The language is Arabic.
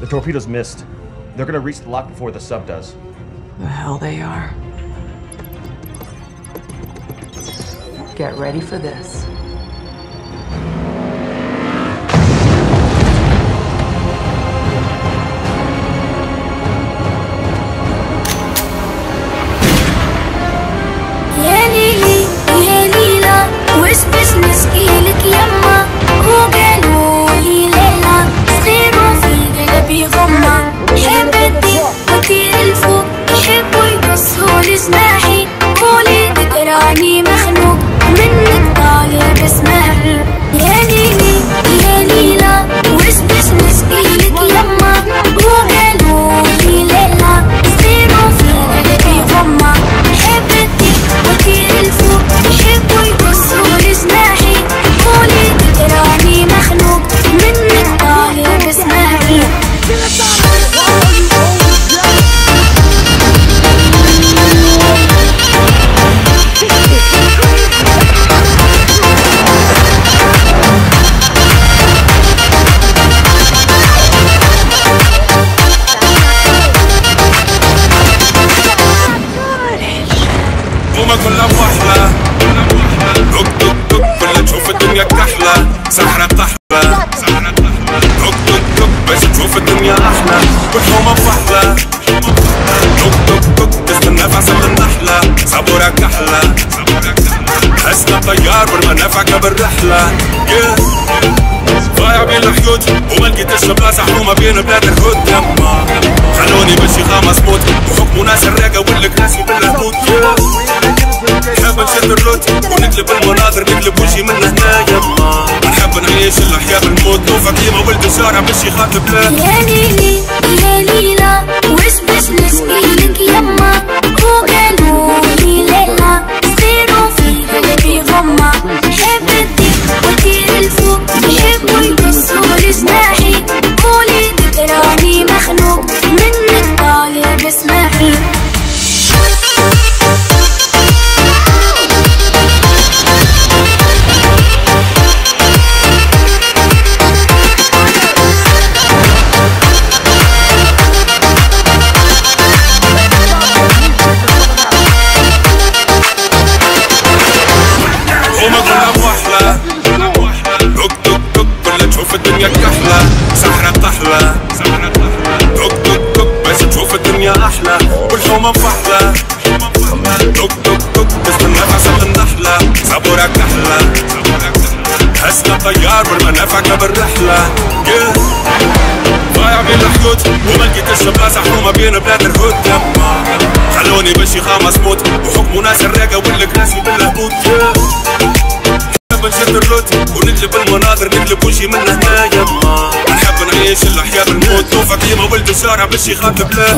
The torpedoes missed. They're gonna reach the lock before the sub does. The hell they are. Get ready for this. smash كلها بوحلة دق دق دق كلها تشوف الدنيا كحلة سحرة طحلة. دق دق دق باش تشوف الدنيا أحلى. والحومة بوحلة دق دق دق تستنى في عسل النحلة صبورة كحلة حسنا طيار بالمنافع بالرحلة yeah. ضايع بين الحيوت وما لقيتش بلاصة حومة بين بلاد الهود يما. خلوني بشي خامس موت. وحكموا ناس الراقة والكراسي بالهبوط ونقلب المناظر نقلب وجهي من هنا يما نحب نعيش الأحياء بالموت نوفى كيما ولد الشارع باش يخاطب لا دق دق دق تستنى في عسل النحلة صبورة كحلة. حسنا طيار والمنافع بالرحلة yeah. ضايع بين الحدود وما لقيتش بلاصة حومة بين بلاد الهود خلوني بشي خامس موت وحكموا ناس الراقة والكراسي بالهبوط. نشد الروت ونقلب المناظر نقلب وجهي من هنا. يما نحب نعيش الأحياء بالموت نوفى كيما ولد الشارع باش يخاطب لا